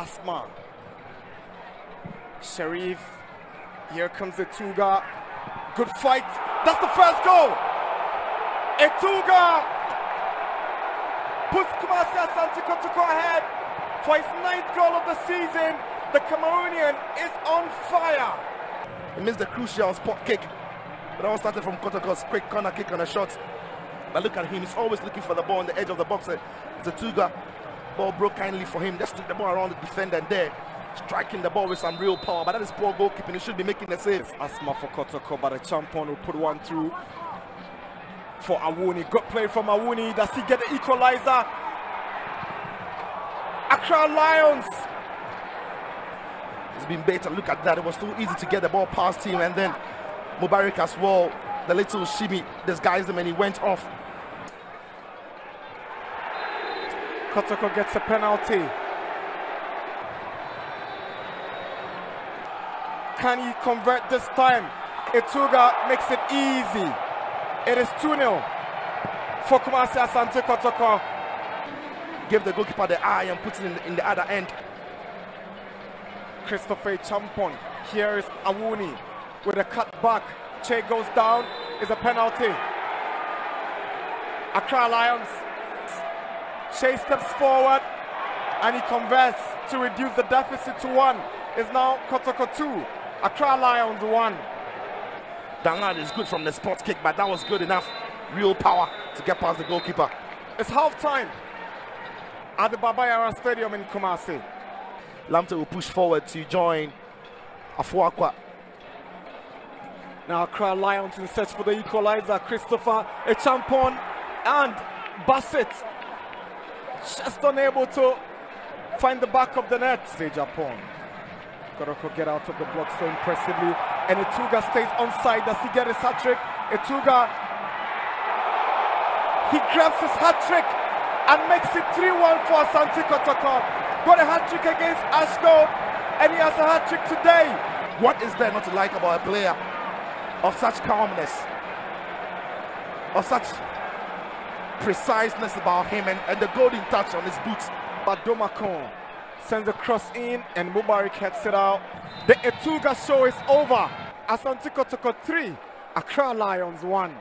Asma. Sharif. Here comes Etouga. Good fight. That's the first goal. Etouga puts Kumasi Asante Kotoko ahead for his ninth goal of the season. The Cameroonian is on fire. He missed the crucial spot kick. It all started from Kotoko's quick corner kick on a shot. But look at him, he's always looking for the ball on the edge of the box. It's Etouga. Ball broke kindly for him. Just took the ball around the defender and there. Striking the ball with some real power. But that is poor goalkeeping. He should be making the save. Asma for Kotoko, but the champion will put one through for Awuni. Good play from Awuni. Does he get the equalizer? Accra Lions. It's been better. Look at that. It was too easy to get the ball past him. And then Mubarak as well. The little shimmy disguised him and he went off. Kotoko gets a penalty. Can he convert this time? Etouga makes it easy. It is 2-0 for Kumasi Asante Kotoko. Give the goalkeeper the eye and put it in the, in the other end. Christopher Champon. Here is Awuni with a cut back. Che goes down. Is a penalty. Accra Lions. Che steps forward and he converts to reduce the deficit to one. Is now Kotoko two. Accra Lions one. Dangan is good from the spot kick, but that was good enough. Real power to get past the goalkeeper. It's half time at the Baba Yara Stadium in Kumasi. Lamptey will push forward to join Afuakwa. Now Accra Lions in search for the equalizer. Christopher Echampon and Bassett just unable to find the back of the net. Japon. Kotoko get out of the block so impressively. And Etouga stays onside. Does he get his hat trick? Etouga. He grabs his hat trick and makes it 3-1 for Asante Kotoko. Got a hat trick against Ashdown and he has a hat trick today. What is there not to like about a player of such calmness, of such preciseness about him and, and the golden touch on his boots? But Domakon sends a cross in and Mubarak heads it out. The Etouga show is over. Asante Kotoko 3, Accra Lions 1.